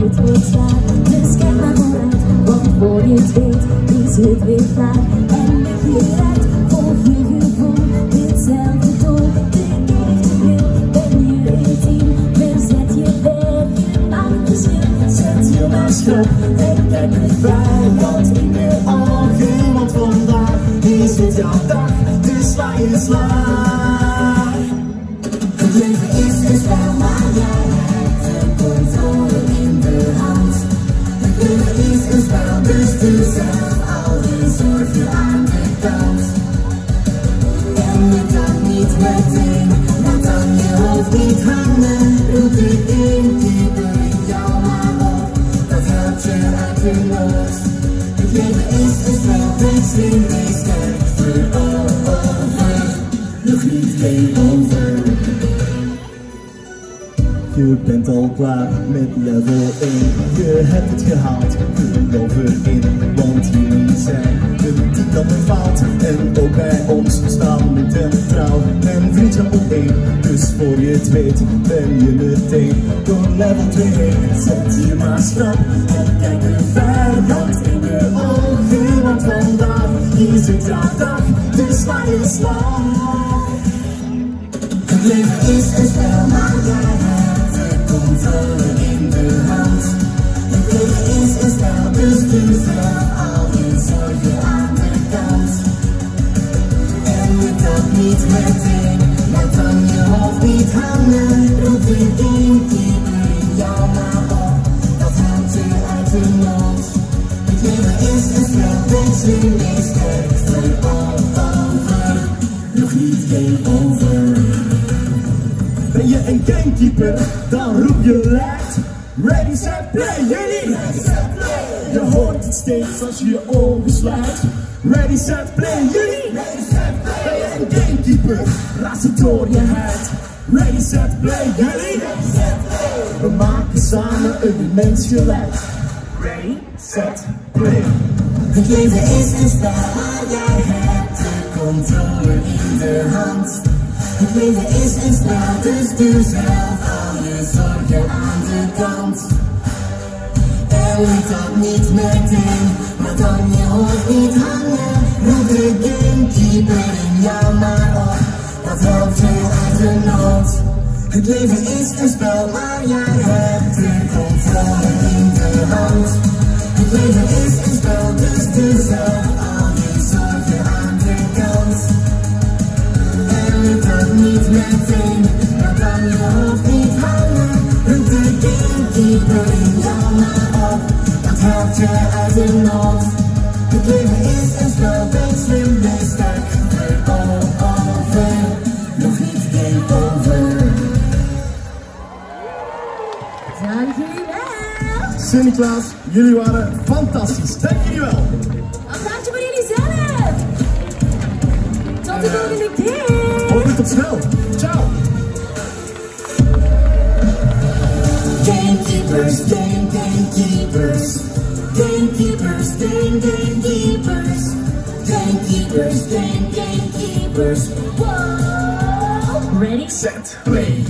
het wordt zwaar. Dus kijk maar vooruit, want voor je het weet is het weer klaar. En lig je eruit, volg je gevoel, ditzelfde doel. Dit heeft de wil, ben je een team. Verzet je weg, je maakt het. Zet je maar stop en kijk de vijand in de ogen. Want vandaag is het jouw dag, dus sla je slag. Het leven is een spel, Nog niet over. Je bent al klaar met level 1 Je hebt het gehaald, geloof erin Want jullie zijn de titan bepaald En ook bij ons staan met en trouw En vriendschap op Dus voor je het weet ben je meteen Door level 2 heen Zet je maar stap En kijk de vijand is het jouw dag Dus sla je slag Het leven is een spel, maar jij hebt de controle in de hand. Het leven is een spel, dus doe zelf al je zorgen aan de kant. En je kan niet meteen, laat dan je Ben je een gamekeeper, dan roep je luid. Ready, set, play, jullie! Je hoort het steeds als je je ogen sluit. Ready, set, play, jullie! Ben je een gamekeeper, raas het door je huid. Ready, set, play, jullie! We maken samen een mens gelijk. Ready, set, play. Het leven is een spel, maar jij hebt de controle in de hand. Het leven is een spel, dus doe zelf al je zorgen aan de kant. En liet dat niet meteen, maar dan je hoofd niet hangen. Roep de gamekeeper in jou maar op, dat helpt je uit de nood. Het leven is een spel, maar jij hebt de controle in de hand. Nog niet game over. Sint-Niklaas, jullie waren fantastisch. Dank jullie wel. Applausje voor jullie zelf. Tot de volgende keer. Hopelijk tot snel. Ciao. Gamekeepers, game, gamekeepers. Gamekeepers, game, gamekeepers. Gamekeepers, game, gamekeepers. Whoa. Ready? Set, play.